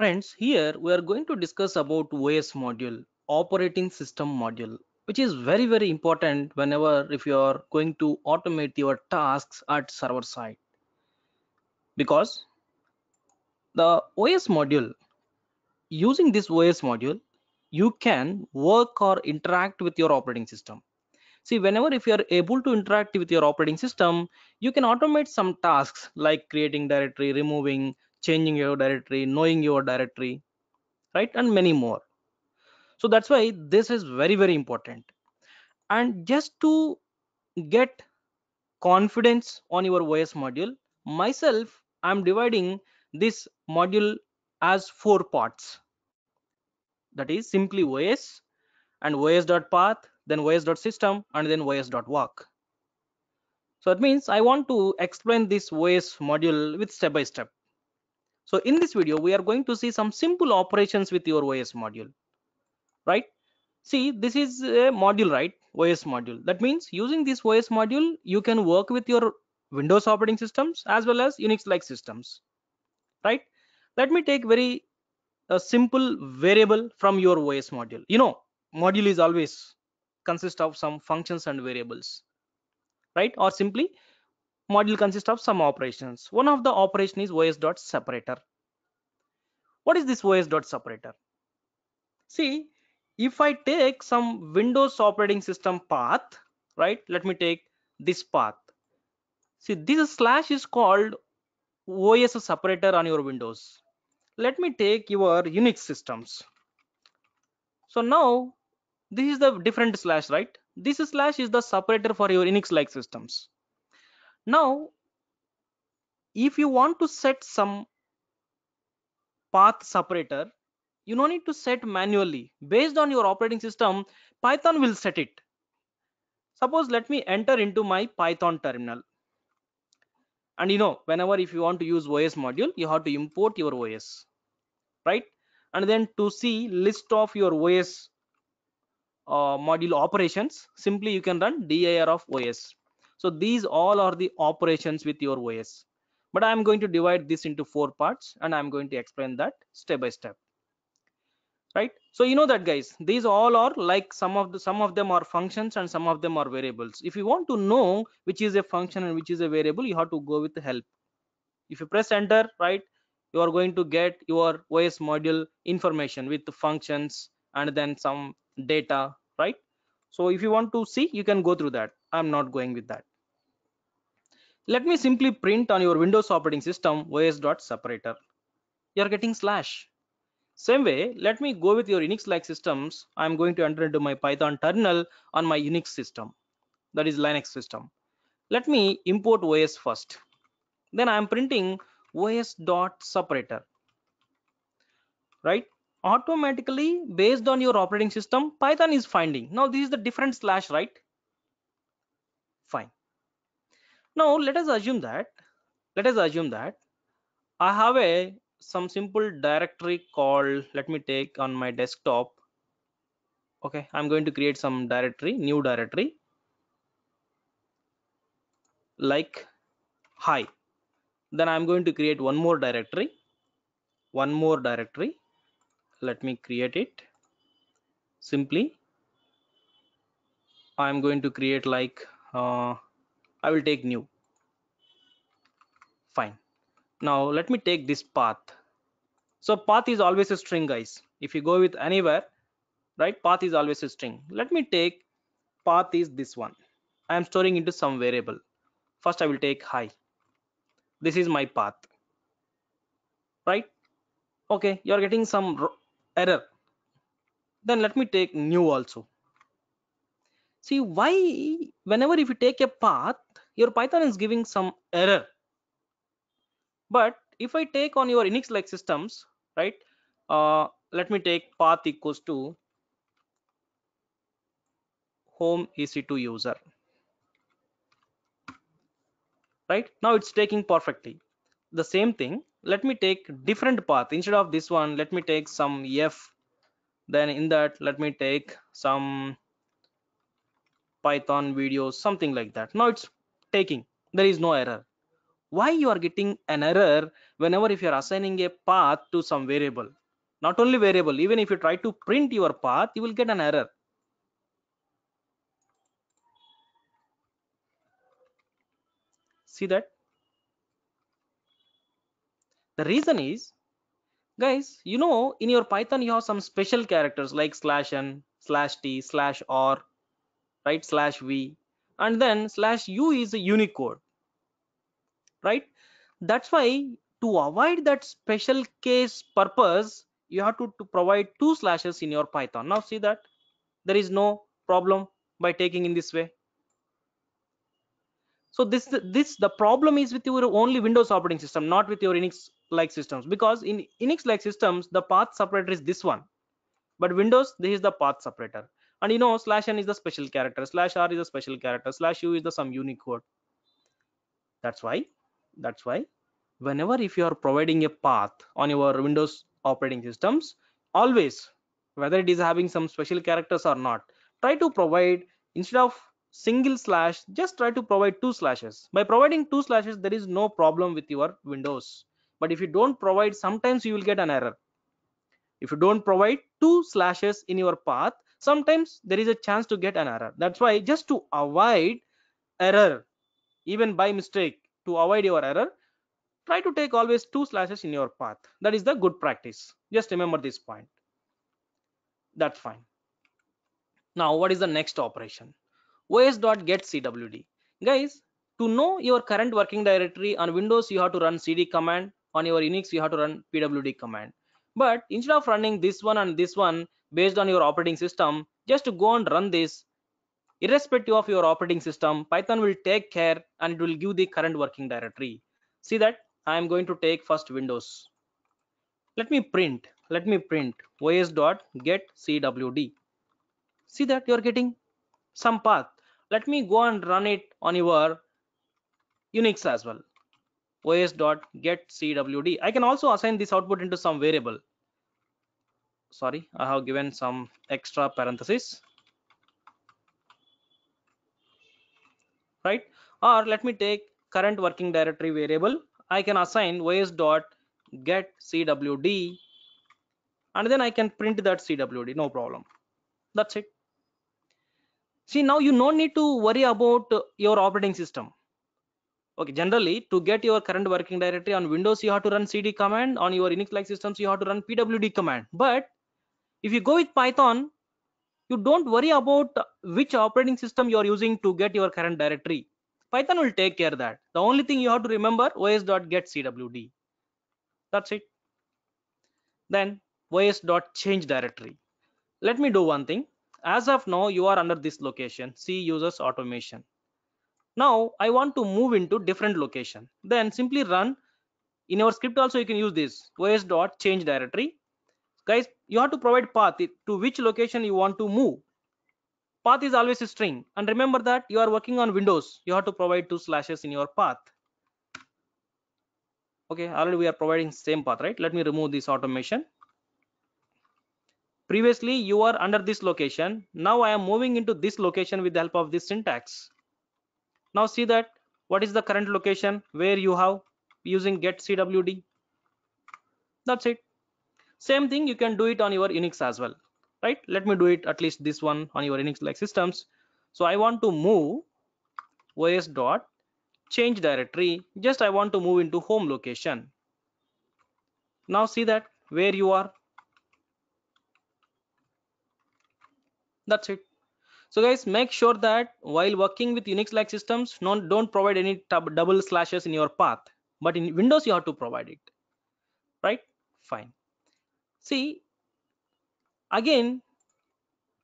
Friends, here we are going to discuss about OS module, operating system module, which is very, very important whenever if you are going to automate your tasks at server side. Because the OS module, using this OS module, you can work or interact with your operating system. See, whenever if you are able to interact with your operating system, you can automate some tasks like creating directory, removing, changing your directory, knowing your directory, right? And many more. So that's why this is very, very important. And just to get confidence on your OS module, myself, I'm dividing this module as four parts. That is simply OS and os.path, then os.system, and then os.walk. So that means I want to explain this OS module with step by step. So in this video, we are going to see some simple operations with your OS module, right? See, this is a module, right? OS module. That means using this OS module, you can work with your Windows operating systems as well as Unix-like systems, right? Let me take very a simple variable from your OS module. You know, module is always consist of some functions and variables, right? Or simply module consists of some operations. One of the operation is os.separator. What is this os.separator? See, if I take some Windows operating system path, right? Let me take this path. See, this slash is called OS separator on your Windows. Let me take your Unix systems. So now this is the different slash, right? This slash is the separator for your Unix like systems. Now, if you want to set some path separator, you don't need to set manually. Based on your operating system, Python will set it. Suppose let me enter into my Python terminal. And you know, whenever if you want to use OS module, you have to import your OS, right? And then to see list of your OS uh, module operations, simply you can run dir of OS so these all are the operations with your os but i'm going to divide this into four parts and i'm going to explain that step by step. Right? So you know that guys these all are like some of the some of them are functions and some of them are variables. If you want to know which is a function and which is a variable you have to go with the help. If you press enter right you are going to get your os module information with the functions and then some data right? So if you want to see you can go through that. I'm not going with that let me simply print on your Windows operating system os.separator. You're getting slash. Same way, let me go with your Unix-like systems. I'm going to enter into my Python terminal on my Unix system, that is Linux system. Let me import OS first. Then I'm printing os.separator. Right? Automatically, based on your operating system, Python is finding. Now this is the different slash, right? Fine now let us assume that let us assume that i have a some simple directory called let me take on my desktop. Okay i'm going to create some directory new directory. Like hi. Then i'm going to create one more directory. One more directory. Let me create it simply. I'm going to create like uh, I will take new now let me take this path. So path is always a string guys. If you go with anywhere right path is always a string. Let me take path is this one. I am storing into some variable. First I will take hi this is my path. Right? Okay you're getting some error. Then let me take new also. See why whenever if you take a path your python is giving some error but if i take on your unix like systems right uh, let me take path equals to home ec2 user right? Now it's taking perfectly. The same thing let me take different path. Instead of this one let me take some f then in that let me take some python videos something like that. Now it's taking. There is no error why you are getting an error whenever if you are assigning a path to some variable? Not only variable even if you try to print your path you will get an error. See that? The reason is guys you know in your python you have some special characters like slash n slash t slash r right? Slash v. And then slash u is a unicode right? That's why to avoid that special case purpose you have to, to provide two slashes in your python. Now see that? There is no problem by taking in this way. So this this the problem is with your only windows operating system not with your unix like systems. Because in unix like systems the path separator is this one. But windows this is the path separator. And you know slash n is the special character slash r is a special character slash u is the some unicode. That's why that's why whenever if you are providing a path on your windows operating systems always whether it is having some special characters or not try to provide instead of single slash just try to provide two slashes. By providing two slashes there is no problem with your windows. But if you don't provide sometimes you will get an error. If you don't provide two slashes in your path sometimes there is a chance to get an error. That's why just to avoid error even by mistake to avoid your error try to take always two slashes in your path. That is the good practice. Just remember this point. That's fine. Now what is the next operation? Os.getcwd guys to know your current working directory on windows you have to run cd command. On your unix you have to run pwd command. But instead of running this one and this one based on your operating system just to go and run this irrespective of your operating system python will take care and it will give the current working directory. See that? I am going to take first windows. Let me print let me print os dot get cwd see that you are getting some path. Let me go and run it on your unix as well. Os dot get cwd i can also assign this output into some variable. Sorry i have given some extra parenthesis right? Or let me take current working directory variable. I can assign os dot get cwd and then i can print that cwd no problem. That's it. See now you no need to worry about your operating system. Okay generally to get your current working directory on windows you have to run cd command. On your unix like systems you have to run pwd command. But if you go with python you don't worry about which operating system you are using to get your current directory. Python will take care that. The only thing you have to remember os.getcwd that's it. Then os.change directory. Let me do one thing. As of now you are under this location c users automation. Now i want to move into different location. Then simply run. In your script also you can use this os.change directory guys you have to provide path to which location you want to move. Path is always a string. And remember that you are working on windows. You have to provide two slashes in your path. Okay already we are providing same path right? Let me remove this automation. Previously you are under this location. Now i am moving into this location with the help of this syntax. Now see that what is the current location where you have using get cwd that's it same thing you can do it on your unix as well right? Let me do it at least this one on your unix like systems. So i want to move os dot change directory. Just i want to move into home location. Now see that where you are? That's it. So guys make sure that while working with unix like systems non don't provide any double slashes in your path. But in windows you have to provide it right? Fine see again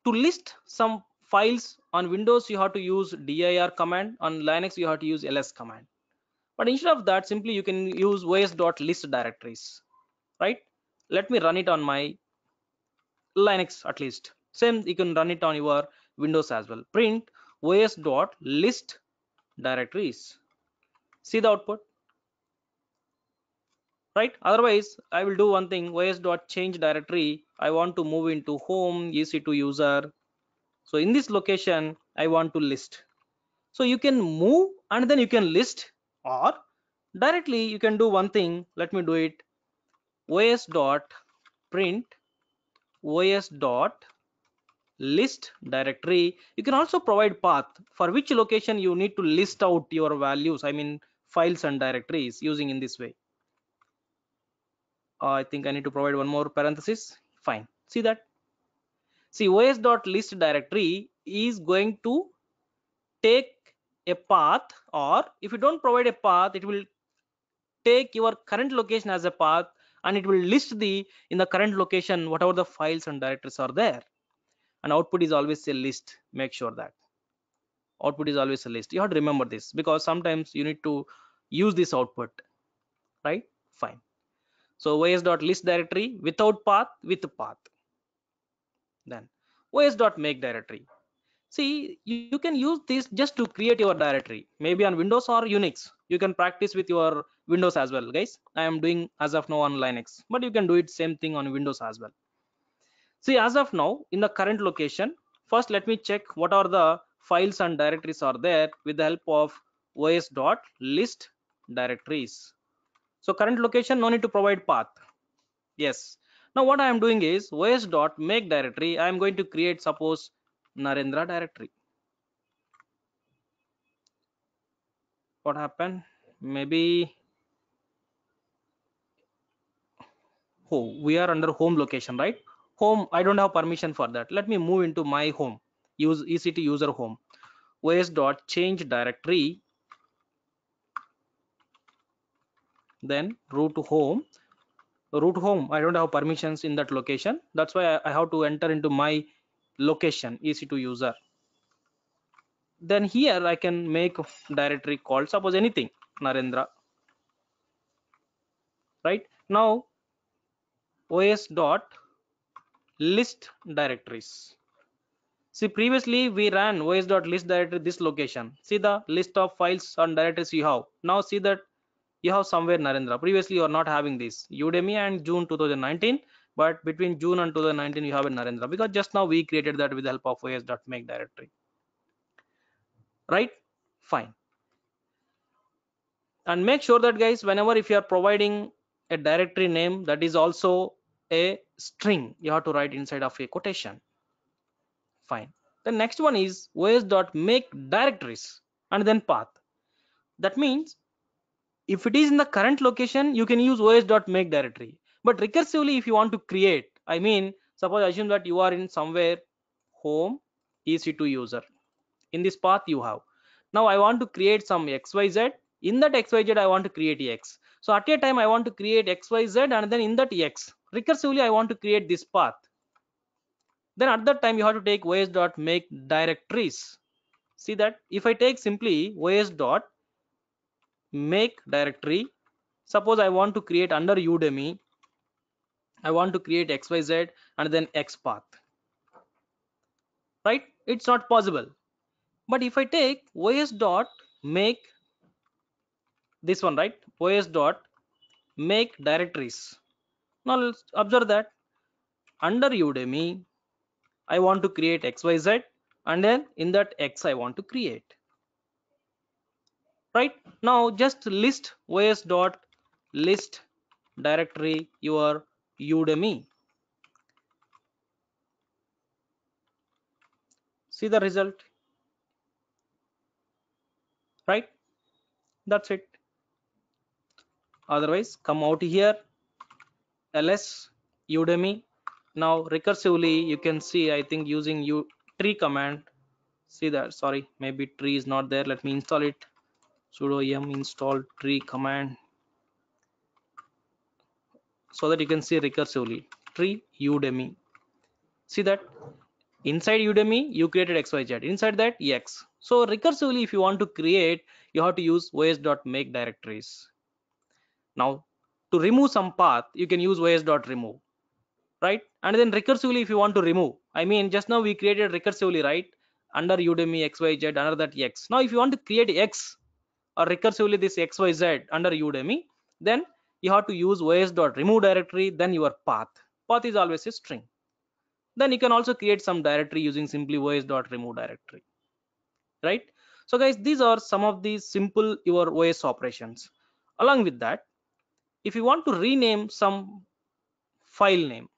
to list some files on windows you have to use dir command. On linux you have to use ls command. But instead of that simply you can use os.list directories right? Let me run it on my linux at least. Same you can run it on your windows as well. Print os.list directories. See the output right? Otherwise i will do one thing os dot change directory i want to move into home ec2 user. So in this location i want to list. So you can move and then you can list or directly you can do one thing let me do it. Os dot print os dot list directory. You can also provide path for which location you need to list out your values i mean files and directories using in this way i think i need to provide one more parenthesis. Fine. See that? See os dot list directory is going to take a path or if you don't provide a path it will take your current location as a path and it will list the in the current location whatever the files and directories are there. And output is always a list. Make sure that. Output is always a list. You have to remember this because sometimes you need to use this output. Right? Fine so os dot list directory without path with path. Then os dot make directory. See you, you can use this just to create your directory maybe on windows or unix. You can practice with your windows as well guys. I am doing as of now on linux but you can do it same thing on windows as well. See as of now in the current location first let me check what are the files and directories are there with the help of os dot list directories so current location no need to provide path. Yes. Now what i am doing is os dot make directory i am going to create suppose narendra directory. What happened? Maybe oh we are under home location right? Home i don't have permission for that. Let me move into my home use ect user home. Os dot change directory then root home. Root home i don't have permissions in that location. That's why i, I have to enter into my location ec2 user. Then here i can make directory called suppose anything narendra. Right? Now os dot list directories. See previously we ran os dot list directory this location. See the list of files and directories you have. Now see that you have somewhere narendra. Previously you are not having this. Udemy and june 2019 but between june and 2019 you have a narendra. Because just now we created that with the help of os dot make directory. Right? Fine. And make sure that guys whenever if you are providing a directory name that is also a string you have to write inside of a quotation. Fine. The next one is os dot make directories and then path. That means if it is in the current location you can use os dot make directory. But recursively if you want to create i mean suppose assume that you are in somewhere home ec2 user. In this path you have. Now i want to create some xyz in that xyz i want to create x. So at a time i want to create xyz and then in that x. Recursively i want to create this path. Then at that time you have to take os dot make directories. See that? If i take simply os dot make directory. Suppose i want to create under udemy. I want to create xyz and then x path. Right? It's not possible. But if i take os dot make this one right? Os dot make directories. Now let's observe that. Under udemy i want to create xyz and then in that x i want to create right? Now just list os dot list directory your udemy. See the result? Right? That's it. Otherwise come out here. Ls udemy. Now recursively you can see i think using u tree command. See that? Sorry maybe tree is not there. Let me install it sudo yum install tree command so that you can see recursively. Tree udemy. See that? Inside udemy you created xyz inside that x. So recursively if you want to create you have to use os dot make directories. Now to remove some path you can use os dot remove right? And then recursively if you want to remove i mean just now we created recursively right? Under udemy xyz under that x. Now if you want to create x or recursively this xyz under udemy. Then you have to use os dot remove directory then your path. Path is always a string. Then you can also create some directory using simply os dot remove directory. Right? So guys these are some of the simple your os operations. Along with that if you want to rename some file name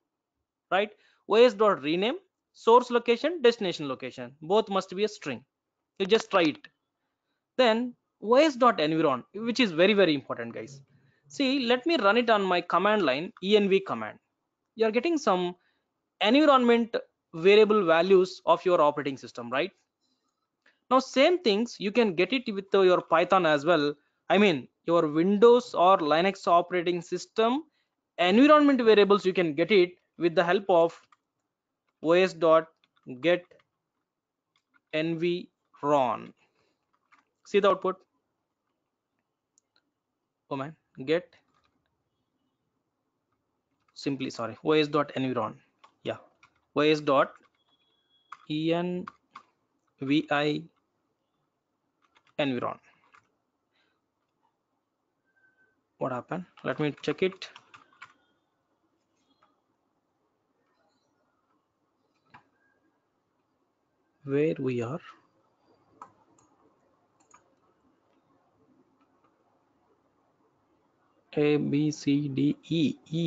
right? Os dot rename source location destination location. Both must be a string. You just try it. Then os dot environ which is very very important guys. See let me run it on my command line env command. You are getting some environment variable values of your operating system right? Now same things you can get it with your python as well. I mean your windows or linux operating system environment variables you can get it with the help of os dot get environ. See the output man get simply sorry os dot environ yeah os dot envi environ what happened? Let me check it. Where we are a b c d e e.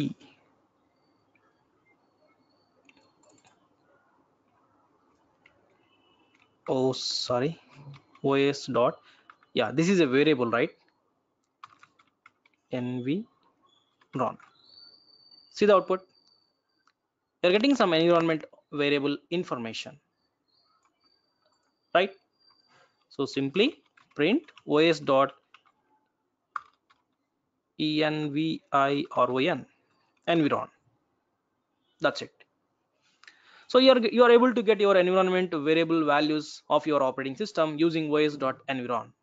Oh sorry. Os dot. Yeah this is a variable right? Nv ron see the output? You're getting some environment variable information. Right? So simply print os dot envi or environ. That's it. So you're you are able to get your environment variable values of your operating system using os dot environ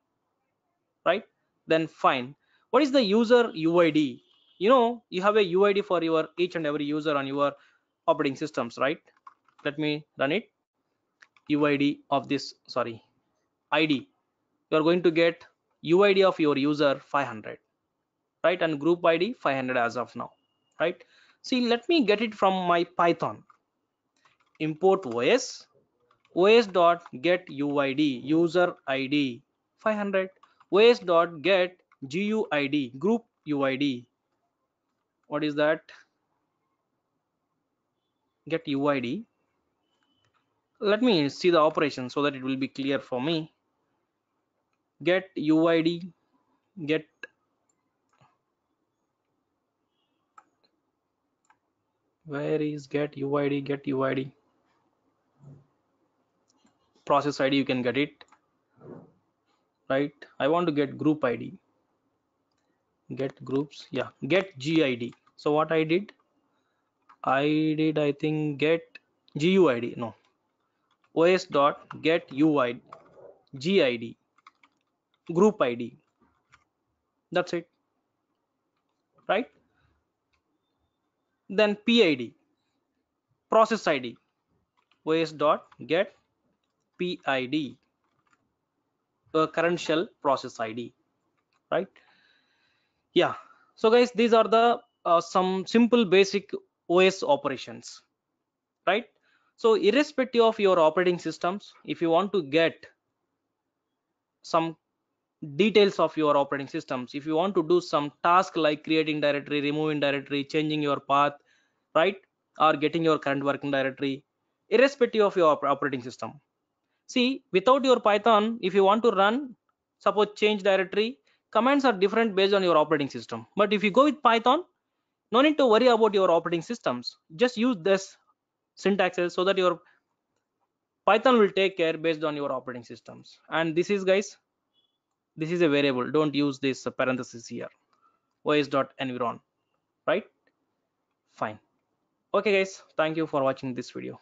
right? Then fine. What is the user uid you know you have a uid for your each and every user on your operating systems right? Let me run it. Uid of this sorry id you are going to get uid of your user 500 right? And group id 500 as of now right? See let me get it from my python. Import os os dot get uid user id 500 os dot get guid group uid what is that? Get uid let me see the operation so that it will be clear for me. Get uid get where is get uid get uid process id you can get it. Right? I want to get group id get groups yeah. Get gid so what i did? I did i think get guid no. Os dot get uid gid group id that's it. Right then pid process id os dot get pid the current shell process id right? Yeah. So guys these are the uh, some simple basic os operations right? So irrespective of your operating systems if you want to get some details of your operating systems. If you want to do some task like creating directory removing directory changing your path right or getting your current working directory irrespective of your operating system. See without your python if you want to run suppose change directory commands are different based on your operating system. But if you go with python no need to worry about your operating systems. Just use this syntaxes so that your python will take care based on your operating systems. And this is guys this is a variable. Don't use this parenthesis here. Os dot environ. Right? Fine. Okay guys. Thank you for watching this video